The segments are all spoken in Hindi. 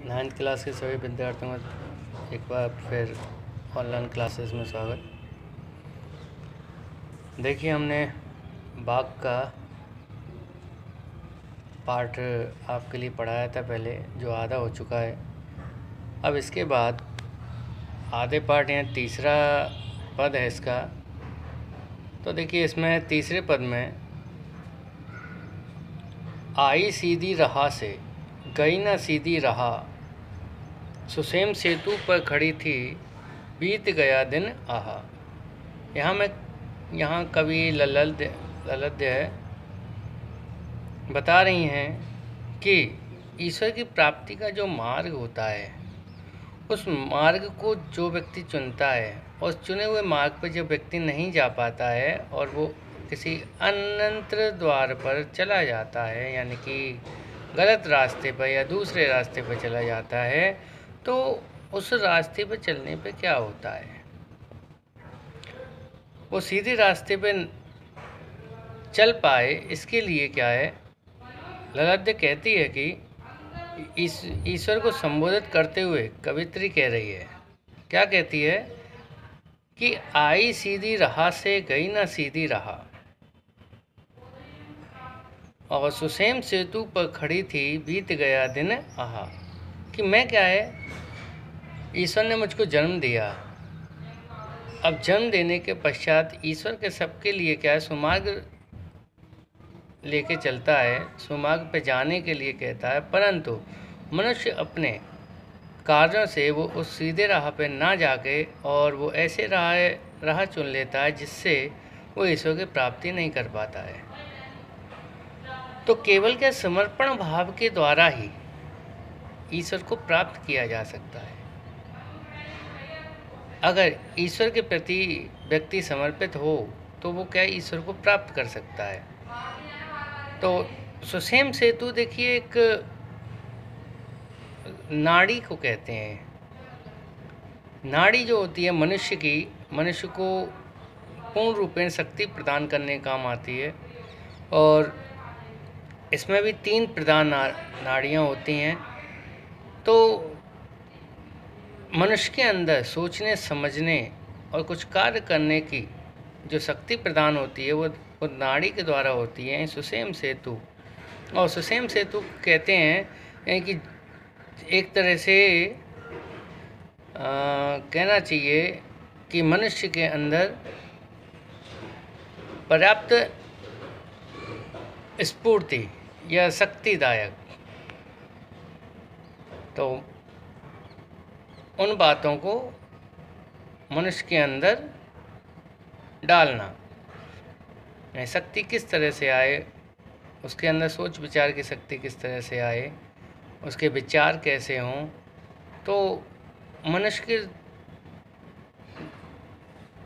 नाइन्थ क्लास के सभी विद्यार्थियों का एक बार फिर ऑनलाइन क्लासेस में स्वागत। देखिए हमने बाघ का पार्ट आपके लिए पढ़ाया था पहले, जो आधा हो चुका है। अब इसके बाद आधे पार्ट या तीसरा पद है इसका। तो देखिए इसमें तीसरे पद में, आई सीधी रहा से, गई ना सीधी रहा सुसेम सेतु पर खड़ी थी। बीत गया दिन आहा। यहाँ मैं, यहाँ कवि ललद ललद्य बता रही हैं कि ईश्वर की प्राप्ति का जो मार्ग होता है, उस मार्ग को जो व्यक्ति चुनता है और चुने हुए मार्ग पर जो व्यक्ति नहीं जा पाता है और वो किसी अनंतर द्वार पर चला जाता है, यानी कि गलत रास्ते पर या दूसरे रास्ते पर चला जाता है तो उस रास्ते पर चलने पे क्या होता है? वो सीधे रास्ते पे चल पाए, इसके लिए क्या है? ललाद्य कहती है कि इस, ईश्वर को संबोधित करते हुए कवित्री कह रही है। क्या कहती है? कि आई सीधी रहा से गई ना सीधी रहा। और सुसेम सेतु पर खड़ी थी, बीत गया दिन आहा। कि मैं क्या है? ईश्वर ने मुझको जन्म दिया। अब जन्म देने के पश्चात ईश्वर के सबके लिए क्या है? सुमार्ग लेके चलता है, सुमार्ग पे जाने के लिए कहता है, परंतु मनुष्य अपने कार्यों से वो उस सीधे राह पे ना जाके और वो ऐसे राह राह चुन लेता है जिससे वो ईश्वर की प्राप्ति नहीं कर पाता है। तो केवल क्या समर्पण भाव के द्वारा ही ईश्वर को प्राप्त किया जा सकता है। अगर ईश्वर के प्रति व्यक्ति समर्पित हो तो वो क्या ईश्वर को प्राप्त कर सकता है? तो सुसेम सेतु देखिए एक नाड़ी को कहते हैं। नाड़ी जो होती है मनुष्य की, मनुष्य को पूर्ण रूपेण शक्ति प्रदान करने काम आती है। और इसमें भी तीन प्रधान नाड़ियाँ होती हैं। तो मनुष्य के अंदर सोचने समझने और कुछ कार्य करने की जो शक्ति प्रदान होती है वो वो नाड़ी के द्वारा होती है सुसेम सेतु। और सुसेम सेतु कहते हैं यानी कि एक तरह से आ, कहना चाहिए कि मनुष्य के अंदर पर्याप्त स्फूर्ति या शक्तिदायक तो उन बातों को मनुष्य के अंदर डालना। शक्ति किस तरह से आए? उसके अंदर सोच विचार की शक्ति किस तरह से आए? उसके विचार कैसे हों? तो मनुष्य के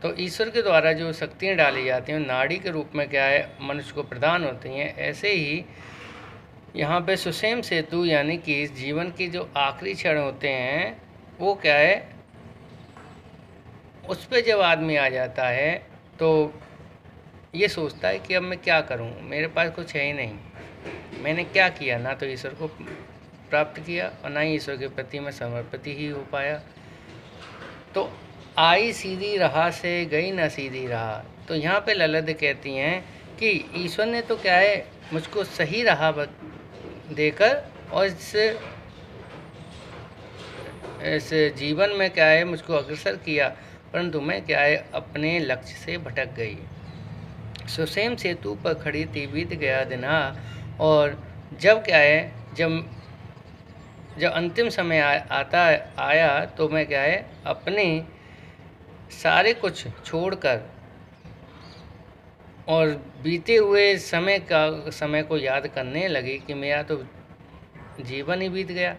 तो ईश्वर के द्वारा जो शक्तियाँ डाली जाती हैं, नाड़ी के रूप में क्या है? मनुष्य को प्रदान होती हैं। ऐसे ही यहाँ पे सुसेम सेतु यानी कि इस जीवन के जो आखिरी क्षण होते हैं, वो क्या है? उस पर जब आदमी आ जाता है तो ये सोचता है कि अब मैं क्या करूँ? मेरे पास कुछ है ही नहीं। मैंने क्या किया? ना तो ईश्वर को प्राप्त किया और ना ही ईश्वर के प्रति मैं समर्पित ही हो पाया। तो आई सीधी रहा से गई, ना सीधी रहा। तो यहाँ पे ललद कहती हैं कि ईश्वर ने तो क्या है, मुझको सही रहा देकर और इस इस जीवन में क्या है मुझको अग्रसर किया परंतु मैं क्या है अपने लक्ष्य से भटक गई। सुसेम सेतु पर खड़ी थी बीत गया दिना और जब क्या है जब जब अंतिम समय आ, आता आया तो मैं क्या है अपने सारे कुछ छोड़कर और बीते हुए समय का, समय को याद करने लगी कि मेरा तो जीवन ही बीत गया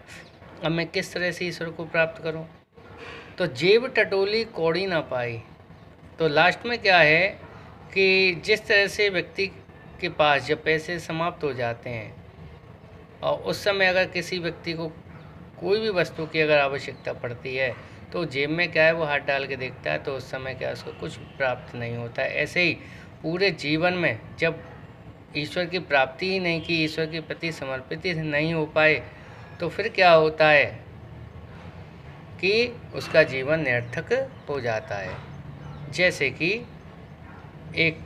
अब मैं किस तरह से ईश्वर को प्राप्त करूँ? तो जेब टटोली कौड़ी ना पाई तो लास्ट में क्या है कि जिस तरह से व्यक्ति के पास जब पैसे समाप्त हो जाते हैं, और उस समय अगर किसी व्यक्ति को कोई भी वस्तु की अगर आवश्यकता पड़ती है तो जेब में क्या है, वो हाथ डाल के देखता है तो उस समय क्या उसको कुछ प्राप्त नहीं होता है। ऐसे ही पूरे जीवन में जब ईश्वर की प्राप्ति ही नहीं की, ईश्वर के प्रति समर्पित नहीं हो पाए तो फिर क्या होता है कि उसका जीवन निरर्थक हो जाता है। जैसे कि एक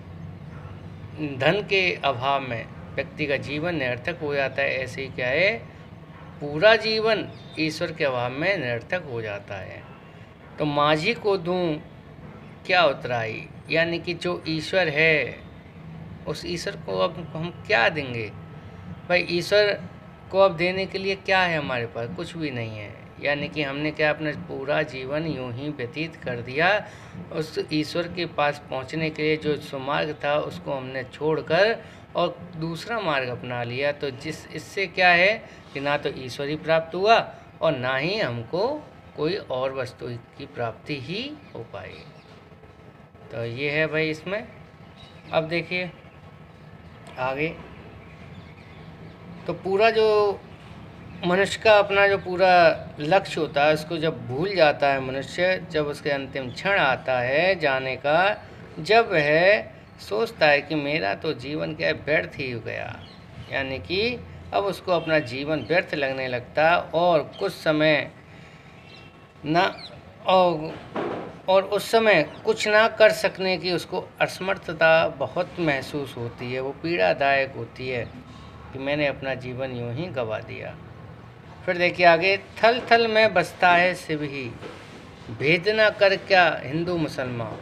धन के अभाव में व्यक्ति का जीवन निरर्थक हो जाता है, ऐसे ही क्या है, पूरा जीवन ईश्वर के अभाव में निरर्थक हो जाता है। तो माझी को दूँ, क्या उतराई? यानी कि जो ईश्वर है, उस ईश्वर को अब हम क्या देंगे? भाई, ईश्वर को अब देने के लिए क्या है हमारे पास? कुछ भी नहीं है। यानी कि हमने क्या अपना पूरा जीवन यूँ ही व्यतीत कर दिया? उस ईश्वर के पास पहुँचने के लिए जो सुमार्ग था, उसको हमने छोड़कर और दूसरा मार्ग अपना लिया। तो जिस, इससे क्या है कि ना तो ईश्वर ही प्राप्त हुआ और ना ही हमको कोई और वस्तु की प्राप्ति ही हो पाई तो ये है भाई इसमें। अब देखिए, आगे। तो पूरा जो मनुष्य का अपना जो पूरा लक्ष्य होता है, उसको जब भूल जाता है मनुष्य, जब उसके अंतिम क्षण आता है जाने का, जब वह सोचता है कि मेरा तो जीवन क्या व्यर्थ ही हो गया। यानी कि अब उसको अपना जीवन व्यर्थ लगने लगता और कुछ समय न, और और उस समय कुछ ना कर सकने की उसको असमर्थता बहुत महसूस होती है, वो पीड़ादायक होती है कि मैंने अपना जीवन यूँ ही गवा दिया। फिर देखिए आगे थल थल में बसता है शिव ही। भेदना कर क्या हिंदू मुसलमान?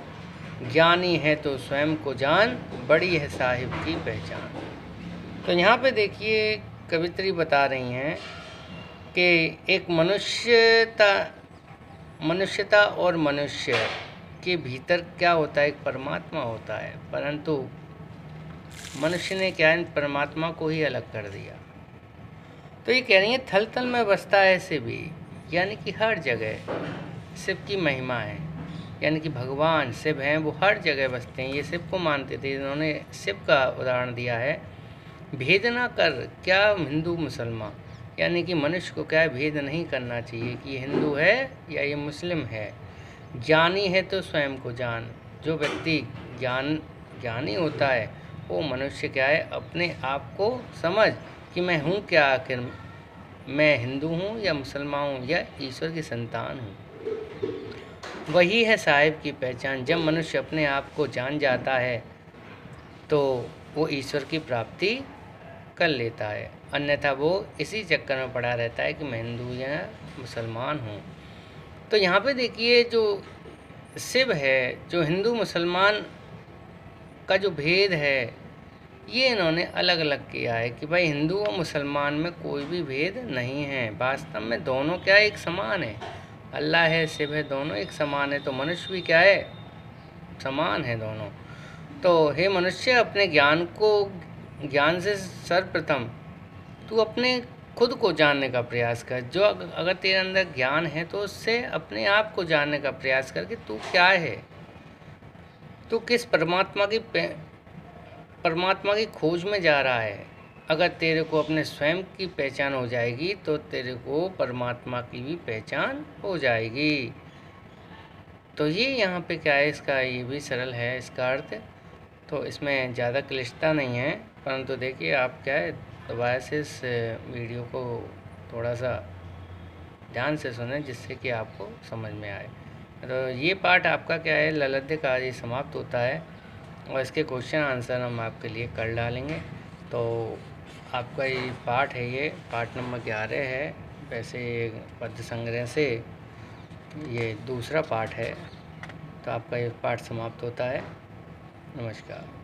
ज्ञानी है तो स्वयं को जान, बड़ी है साहिब की पहचान। तो यहाँ पे देखिए कवित्री बता रही हैं कि एक मनुष्यता मनुष्यता और मनुष्य के भीतर क्या होता है? एक परमात्मा होता है। परंतु मनुष्य ने क्या इन परमात्मा को ही अलग कर दिया? तो ये कह रही है थल थल में बसता है शिव भी, यानी कि हर जगह शिव की महिमा है। यानी कि भगवान, शिव हैं, वो हर जगह बसते हैं। ये शिव को मानते थे, इन्होंने शिव का उदाहरण दिया है। भेदना कर, क्या हिंदू मुसलमान? यानी कि मनुष्य को क्या भेद नहीं करना चाहिए कि ये हिंदू है या ये मुस्लिम है। ज्ञानी है तो स्वयं को जान। जो व्यक्ति ज्ञान, ज्ञानी होता है, वो मनुष्य क्या है? अपने आप को समझ कि मैं हूँ क्या आखिर? मैं हिंदू हूँ या मुसलमान हूँ या ईश्वर की संतान हूँ? वही है साहिब की पहचान। जब मनुष्य अपने आप को जान जाता है तो वो ईश्वर की प्राप्ति कर लेता है। अन्यथा वो इसी चक्कर में पड़ा रहता है कि मैं हिंदू या मुसलमान हूँ। तो यहाँ पे देखिए जो शिव है, जो हिंदू मुसलमान का जो भेद है, ये इन्होंने अलग अलग किया है कि भाई हिंदू और मुसलमान में कोई भी भेद नहीं है। वास्तव में दोनों क्या एक समान है? अल्लाह है, शिव है, दोनों एक समान है तो मनुष्य भी क्या है? समान है दोनों। तो हे मनुष्य, अपने ज्ञान को, ज्ञान से सर्वप्रथम तू अपने खुद को जानने का प्रयास कर। जो अगर तेरे अंदर ज्ञान है तो उससे अपने आप को जानने का प्रयास कर कि तू क्या है। तू किस परमात्मा की परमात्मा की खोज में जा रहा है। अगर तेरे को अपने स्वयं की पहचान हो जाएगी तो तेरे को परमात्मा की भी पहचान हो जाएगी। तो ये यहाँ पे क्या है, इसका ये भी सरल है, इसका अर्थ। तो इसमें ज़्यादा क्लिष्टता नहीं है, परंतु देखिए आप क्या है दोबारा से इस वीडियो को थोड़ा सा ध्यान से सुने जिससे कि आपको समझ में आए। तो ये पार्ट आपका क्या है? ललद्य का ये समाप्त होता है और इसके क्वेश्चन आंसर हम आपके लिए कर डालेंगे। तो आपका ये पार्ट है ये, पार्ट नंबर ग्यारह है, वैसे पद्य संग्रह से ये दूसरा पार्ट है। तो आपका ये पार्ट समाप्त होता है। नमस्कार।